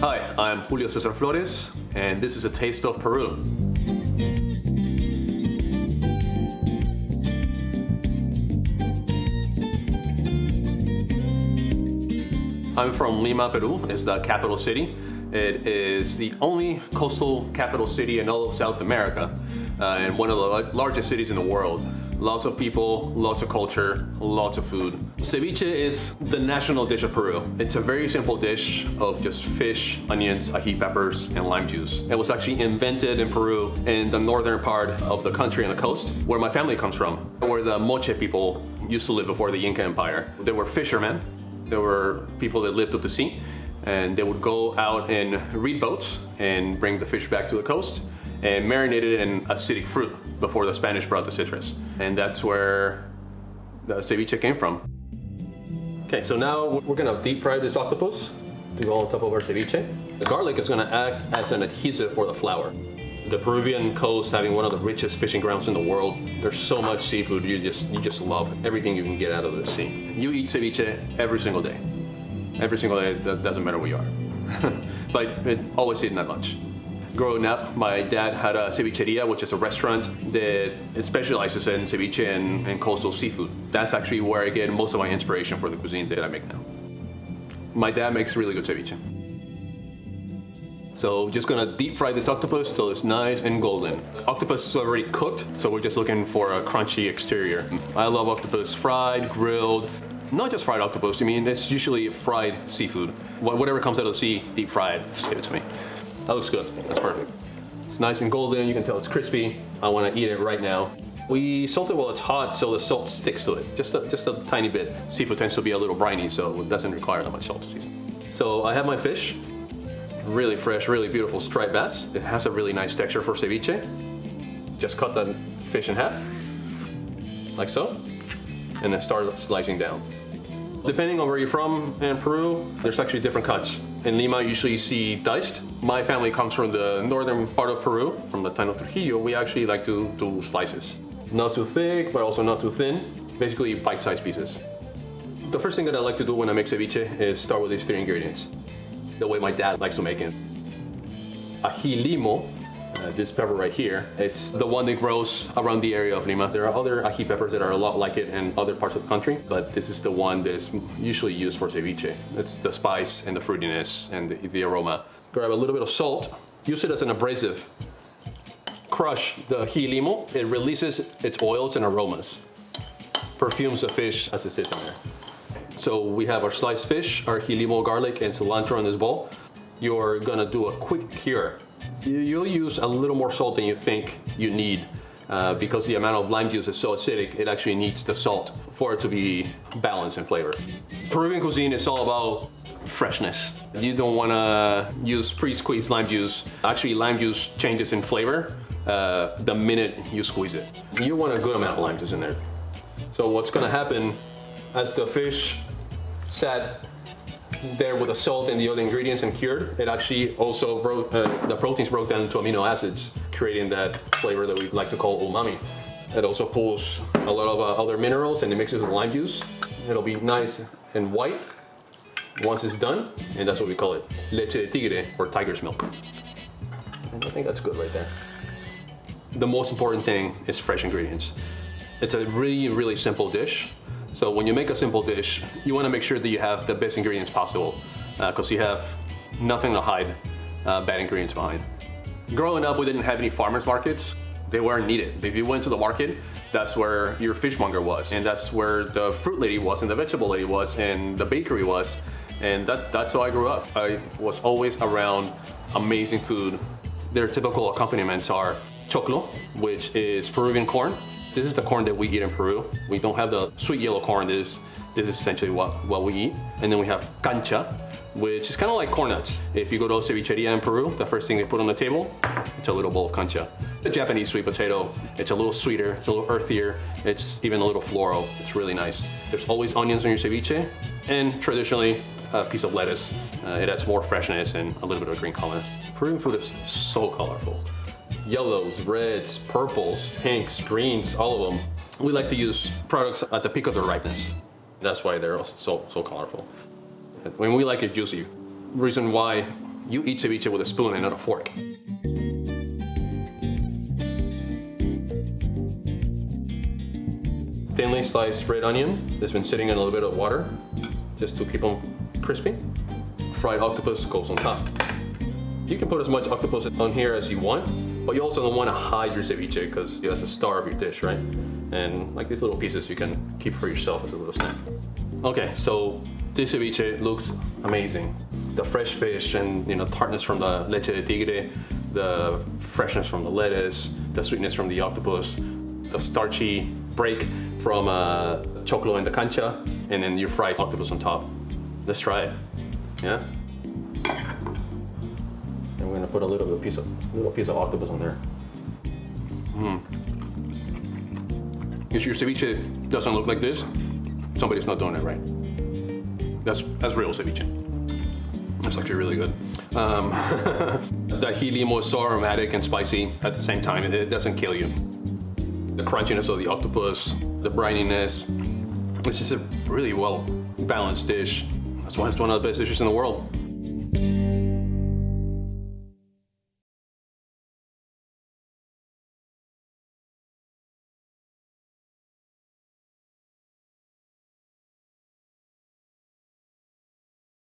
Hi, I'm Julio Cesar Florez, and this is a taste of Peru. I'm from Lima, Peru. It's the capital city. It is the only coastal capital city in all of South America uh, and one of the largest cities in the world. Lots of people, lots of culture, lots of food. Ceviche is the national dish of Peru. It's a very simple dish of just fish, onions, ají peppers, and lime juice. It was actually invented in Peru in the northern part of the country on the coast, where my family comes from, where the Moche people used to live before the Inca Empire. They were fishermen. There were people that lived at the sea, and they would go out in reed boats and bring the fish back to the coast and marinated in acidic fruit before the Spanish brought the citrus. And that's where the ceviche came from. Okay, so now we're gonna deep fry this octopus to go on top of our ceviche. The garlic is gonna act as an adhesive for the flour. The Peruvian coast having one of the richest fishing grounds in the world. There's so much seafood, you just you just love everything you can get out of the sea. You eat ceviche every single day. Every single day, that doesn't matter where you are. but it, always eating at lunch. Growing up, my dad had a cevicheria, which is a restaurant that specializes in ceviche and, and coastal seafood. That's actually where I get most of my inspiration for the cuisine that I make now. My dad makes really good ceviche. So just gonna deep fry this octopus till it's nice and golden. Octopus is already cooked, so we're just looking for a crunchy exterior. I love octopus fried, grilled, not just fried octopus, I mean, it's usually fried seafood. Whatever comes out of the sea, deep fried, just give it to me. That looks good, that's perfect. It's nice and golden, you can tell it's crispy. I wanna eat it right now. We salt it while it's hot so the salt sticks to it, just a, just a tiny bit. Seafood tends to be a little briny, so it doesn't require that much salt to season. So I have my fish, really fresh, really beautiful striped bass. It has a really nice texture for ceviche. Just cut the fish in half, like so, and then start slicing down. Depending on where you're from in Peru, there's actually different cuts. In Lima, you usually see diced. My family comes from the northern part of Peru, from the town of Trujillo. We actually like to do slices. Not too thick, but also not too thin. Basically, bite-sized pieces. The first thing that I like to do when I make ceviche is start with these three ingredients the way my dad likes to make it. Ají limo, uh, this pepper right here, it's the one that grows around the area of Lima. There are other ají peppers that are a lot like it in other parts of the country, but this is the one that is usually used for ceviche. It's the spice and the fruitiness and the, the aroma. Grab a little bit of salt, use it as an abrasive. Crush the ají limo, it releases its oils and aromas. Perfumes the fish as it sits in there. So we have our sliced fish, our ají limo garlic, and cilantro in this bowl. You're gonna do a quick cure. You'll use a little more salt than you think you need uh, because the amount of lime juice is so acidic, it actually needs the salt for it to be balanced in flavor. Peruvian cuisine is all about freshness. You don't wanna use pre-squeezed lime juice. Actually, lime juice changes in flavor uh, the minute you squeeze it. You want a good amount of lime juice in there. So what's gonna happen as the fish sat there with the salt and the other ingredients and cured, it actually also broke, uh, the proteins broke down into amino acids, creating that flavor that we like to call umami. It also pulls a lot of uh, other minerals and it mixes with lime juice. It'll be nice and white once it's done, and that's what we call it, leche de tigre, or tiger's milk. And I think that's good right there. The most important thing is fresh ingredients. It's a really, really simple dish, so when you make a simple dish, you want to make sure that you have the best ingredients possible because uh, you have nothing to hide uh, bad ingredients behind. Growing up, we didn't have any farmers markets. They weren't needed. If you went to the market, that's where your fishmonger was, and that's where the fruit lady was, and the vegetable lady was, and the bakery was, and that, that's how I grew up. I was always around amazing food. Their typical accompaniments are choclo, which is Peruvian corn, this is the corn that we eat in Peru. We don't have the sweet yellow corn. This, this is essentially what, what we eat. And then we have cancha, which is kind of like corn nuts. If you go to a cevicheria in Peru, the first thing they put on the table, it's a little bowl of cancha. The Japanese sweet potato, it's a little sweeter, it's a little earthier, it's even a little floral. It's really nice. There's always onions on your ceviche, and traditionally, a piece of lettuce. Uh, it adds more freshness and a little bit of green color. Peruvian food is so colorful yellows, reds, purples, pinks, greens, all of them. We like to use products at the peak of their ripeness. That's why they're so, so colorful. When we like it juicy, reason why you eat ceviche with a spoon and not a fork. Thinly sliced red onion that's been sitting in a little bit of water just to keep them crispy. Fried octopus goes on top. You can put as much octopus on here as you want, but you also don't want to hide your ceviche because that's the star of your dish, right? And like these little pieces you can keep for yourself as a little snack. Okay, so this ceviche looks amazing. The fresh fish and you know tartness from the leche de tigre, the freshness from the lettuce, the sweetness from the octopus, the starchy break from uh, choclo and the cancha, and then your fried octopus on top. Let's try it. Yeah. Gonna put a little bit of piece of little piece of octopus on there. Mmm. If your ceviche doesn't look like this, somebody's not doing it right. That's that's real ceviche. That's actually really good. Um, the limo is so aromatic and spicy at the same time. It, it doesn't kill you. The crunchiness of the octopus, the brininess. It's just a really well balanced dish. That's why it's one of the best dishes in the world.